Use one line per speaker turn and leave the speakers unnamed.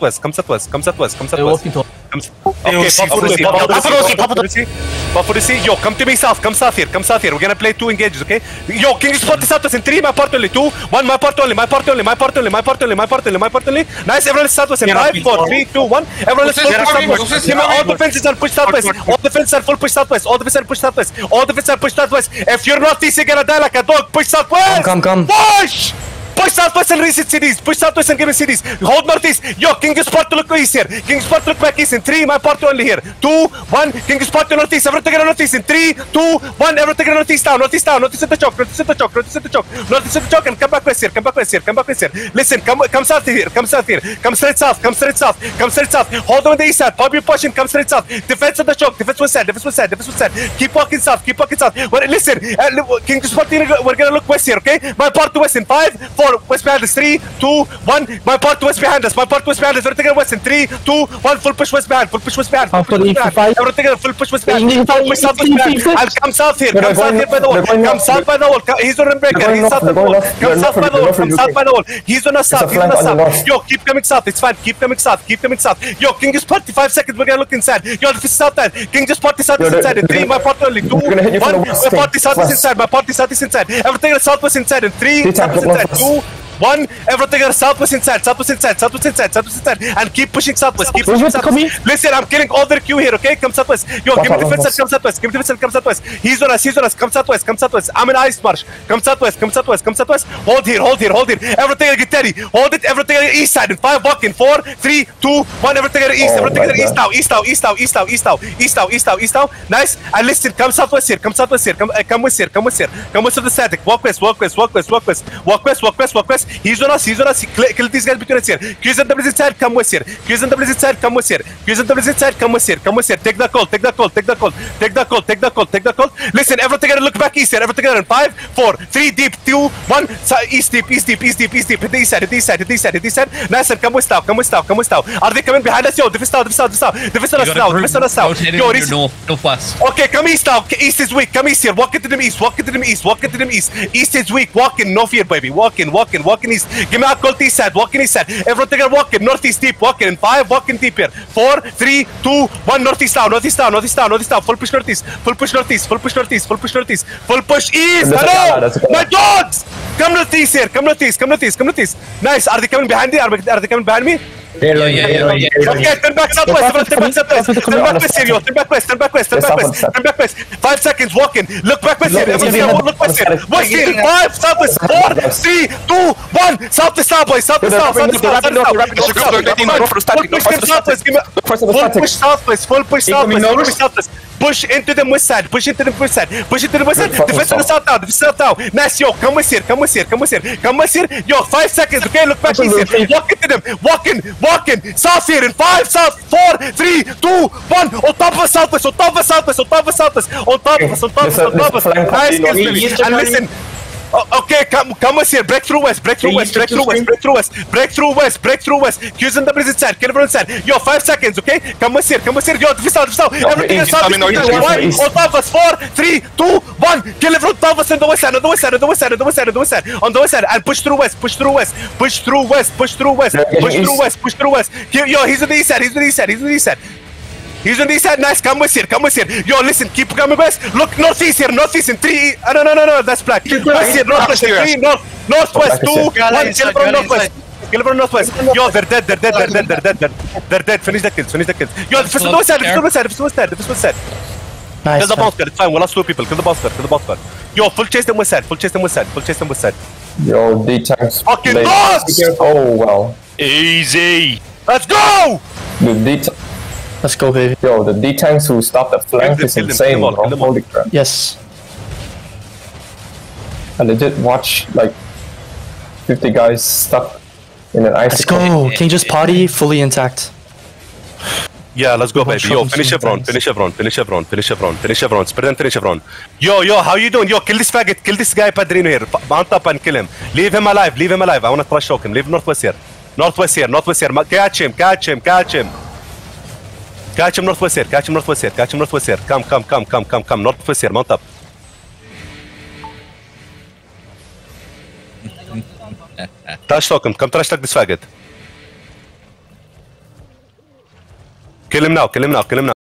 southwest, come southwest, come southwest, come
They're
southwest.
walking to
Come s- Okay, Papadosi, Papadosi, Papadosi, Papadosi. Yo, come to me south, come south here, come south here. We're gonna play two engages, okay? Yo, can you spot this southwest in three? My part only, two, one, my part only, my part only, my part only, my part only, my part only, my part only. Nice, everyone is southwest in five, four, three, two, one. Everyone is full push southwest. All the fences are push southwest. All the fences are full push southwest. All the fences are push southwest. All the fences are push southwest. If you're not this, you're gonna die like a dog. Push southwest.
Come, come, come.
Push! Push southwest and reset cities. Push southwest and give me cities. Hold northeast. Yo, King Spot to look east here. King Spot to look back east in three. My part only here. Two, one. King Spot to northeast. Everything in northeast in three, two, one. Everything in northeast down. Northeast down. Northeast at the choke. Northeast at the choke. Northeast at the choke. Northeast at the choke. And come back west here. Come back west here. Come back west here. Listen. Come, come south here. Come south here. Come straight south. Come straight south. Come straight south. Hold on the east side. Pop your pushing. Come straight south. Defense at the choke. Defense was set. Defense was set. Defense was set. Keep walking south. Keep walking south. Listen. Uh, King Spot. We're gonna look west here. Okay. My part to west in five, four. West behind us. Three, two, one. My part west behind us. My part west behind us. Everything in west in three, two, one. Full push west behind. Full push west behind. Full push west behind. Everything in full push west behind. Full push south west behind. I'll come south here. Come south here by the wall.
north, they're going
Come south by the wall. He's on the breaker. He's south by the wall. Come south by the wall. Come south by the wall. He's on the south. He's on
flank
the
on the
south. Yo, keep coming south. It's fine. Keep coming south. Keep coming south. Yo, King is 45 seconds. We're gonna look inside. Yo, this is south side. King just 40 south is inside. In three, my party only. Two,
they're gonna hit you from
one. My
King.
party south is inside. My party south is inside. Everything in south was inside. In three,
Three
south was
times,
inside. Two. One, everything in south was inside, south was inside, south was inside, south was inside, and keep pushing southwest, keep pushing southwest. Listen, I'm killing all their Q here, okay? Come southwest. Yo, give me defense and come southwest, give me defense and come southwest. He's on us, he's on us, come southwest, come southwest. I'm in ice marsh. Come southwest, come southwest, come southwest. Hold here, hold here, hold here. Everything in get ready. Hold it, everything in east side. In five, walk in four, three, two, one. Everything in east,
Oh
everything in east now, east now, east now, east now, east now, east now, east now, east now. Nice. And listen, come southwest here, come southwest here, come, uh, come west here, come west here, come west of the static. Walk west, walk west, walk west, walk west, walk west, walk west, walk west. He's on us, he's on us. He kill, kill these guys between us here. Q's and W's inside, come west here. Q's and W's inside, come west here. Q's and W's inside, come west here, come west here. Take the call, take the call, take the call, take the call, take the call, take the call. Listen, everything together, look back east here, everything together in five, four, three, deep, two, one. East deep, east deep, east deep, east deep. Hit the east side, hit the east side, hit the east side, hit the east side. Nice, sir, come west now, come west now, come west now. Are they coming behind us? Yo, defense now, defense now, defense now. Defense on us now, defense us. Yo,
Yo,
this-
north, northwest.
Okay, come east now. East is weak. Come east here. Walk into them east. Walk into them east. Walk into them east. East is weak. Walk in. No fear, baby. Walk in. Walk in. Walk in east. Give me a call east side. Walk in east side. Everyone together. Walk in. Northeast deep. Walk in. Five. Walk in deep here. Four, three, two, one. Northeast down. Northeast down. Northeast down. Northeast down. Full push northeast. Full push northeast. Full push northeast. Full push northeast. Full push east. Hello,
gala, that's a gala.
my dogs. Come northeast here. Come northeast. Come northeast. Come northeast. Nice. Are they coming behind me? Are they coming behind me?
They're
Yeah,
like-
yeah,
they're
yeah, yeah,
they're
Okay, turn back southwest,
Yeah,
turn back southwest,
Patrick,
turn back west here, turn back west, turn back west, turn back west,
south.
turn back west. Five seconds, walk in, look back west here,
Look,
everyone
yeah,
here,
yeah,
look west here, west here, five, southwest, four, three, two, one, southwest now, boys, southwest
Yeah,
now,
they're
southwest
rapid,
now,
they're
southwest now,
rapid, they're rapid,
South,
they're rapid,
south,
go for the static,
full push
go for
them
the
southwest, give me,
for the
full
static.
push southwest, full push
Incoming
southwest, full
notice.
push southwest. Push into the west side. Push into the west side. Push into the west side.
Good fucking
Defense on the
stop.
south now. Defense south now. Nice, yo. Come west here. Come west here. Come west here. Come west here. Yo, five seconds. Okay, look back east here. Walk into them. Walk in. Walk in. South here in five, south, four, three, two, one. On top of us, southwest. On top of us, southwest. On top of us. On top of us. On top of us. On top of us. Nice. And listen. Oh, okay, come, come west here. Break through west. Break through west. Break through west. Break through west. Break through west. Break through west. Q's and W's inside. Kill everyone inside. Yo, five seconds. Okay, come west here. Come west here. Yo, this out. This out. Everything is
east,
south.
coming
One,
east, east.
on top of us. Four, three, two, one. Kill everyone on top of us on the west side. On the west side. On the west side. On the west side. On the west side. On the west side. And push through west. Push through west. Push through west. Push through west. Push through west. Push through west. Yo, yo, he's on the east side. He's on the east side. He's on the east side. He's on the east side. Nice. Come west here. Come west here. Yo, listen. Keep coming west. Look northeast here. Northeast in three. Uh, no, no, no, no. That's black. West here. Northwest in three. North. Northwest.
Back
Two. One.
Gala
Kill
inside,
from
gala
northwest. Kill from northwest. Yo, they're dead. They're dead. They're dead. They're dead. They're dead. They're dead. Finish the kills. Finish the kills. Yo, defense on the west side. Defense on the west side. Defense on the west side. Defense on the west side.
Nice.
Kill the bounce guard. It's fine. We lost two people. Kill the bounce guard. Kill the bounce guard. Yo, full chase them west side. Full chase them west side. Full chase them west side.
Yo, D tanks.
Fucking
late.
boss!
Oh well.
Easy. Let's go.
The D t-
Let's go, baby.
yo, the D tanks who stop the flank is
them,
insane,
kill them all,
bro.
kill them.
Holy crap.
Yes.
I legit watch like 50 guys stuck in an ice.
Let's go. King just potty fully intact.
Yeah, let's go, baby. Yo, finish
some
Chevron,
things.
finish Chevron, finish Chevron, finish Chevron, finish Chevron. Spread and finish Chevron. Yo, yo, how you doing? Yo, kill this faggot, kill this guy Padrino here. F- Mount up and kill him. Leave him alive, leave him alive. I wanna trash talk him. Leave northwest here. Northwest here, northwest here. Ma- Catch him, catch him, catch him. Catch him northwest here. Catch him northwest here. Catch him northwest here. Come, come, come, come, come, come. Northwest here. Mount up. trash talk him. Come trash talk this faggot. Kill him now. Kill him